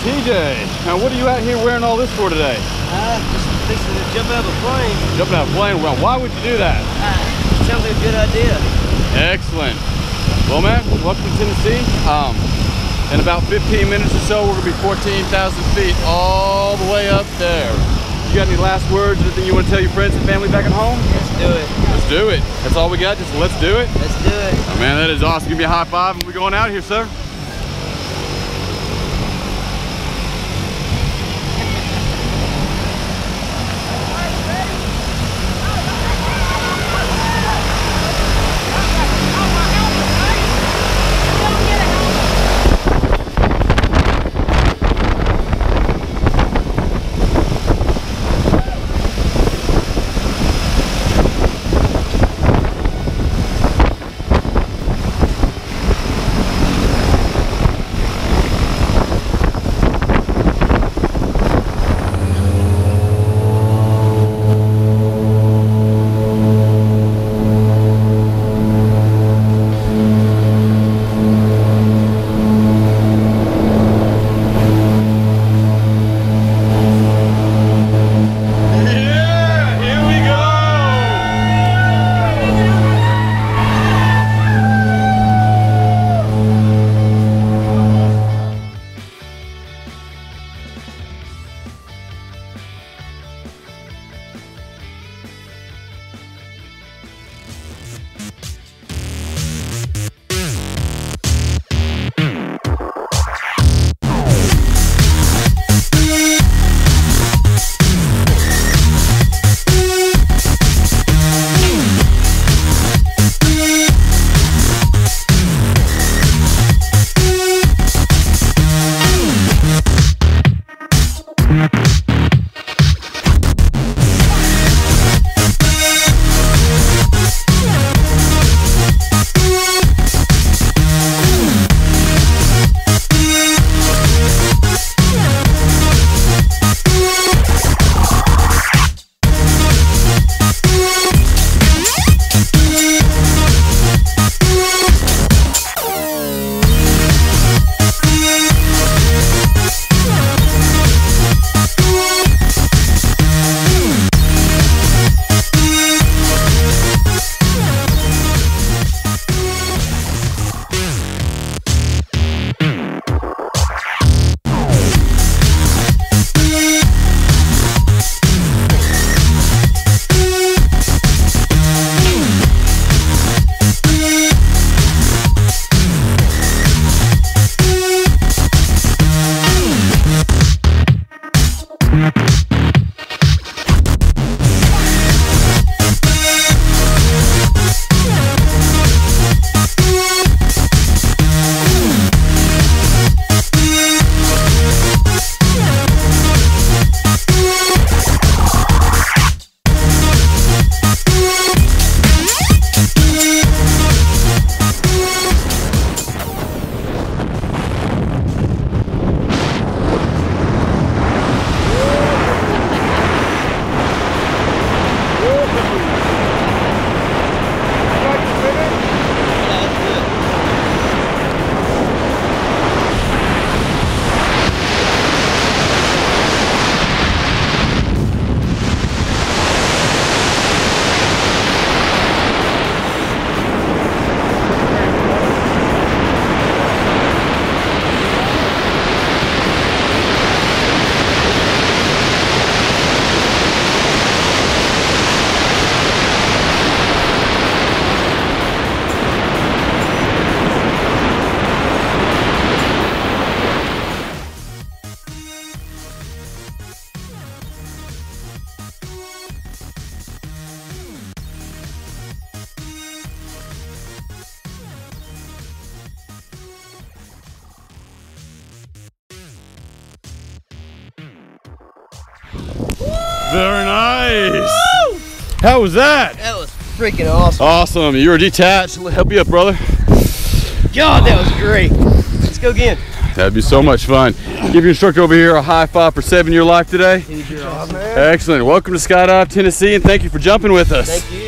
Okay. Now, what are you out here wearing all this for today? Uh, just fixing to jump out of a plane. Jumping out of a plane. Well, why would you do that? Uh, sounds like a good idea. Excellent. Well, man, welcome to Tennessee. Um, in about 15 minutes or so, we're gonna be 14,000 feet all the way up there. You got any last words, anything you want to tell your friends and family back at home? Let's do it. Let's do it. That's all we got, just let's do it. Let's do it. Oh, man, that is awesome. Give me a high five and we're going out here, sir. Very nice. How was that? That was freaking awesome. Awesome. You were detached. Help you up, brother. God, that was great. Let's go again. That'd be so much fun. Give your instructor over here a high five for saving your life today. Awesome. Excellent. Welcome to Skydive Tennessee and thank you for jumping with us. Thank you.